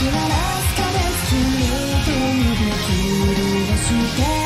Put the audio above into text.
照らす。壁君とのして。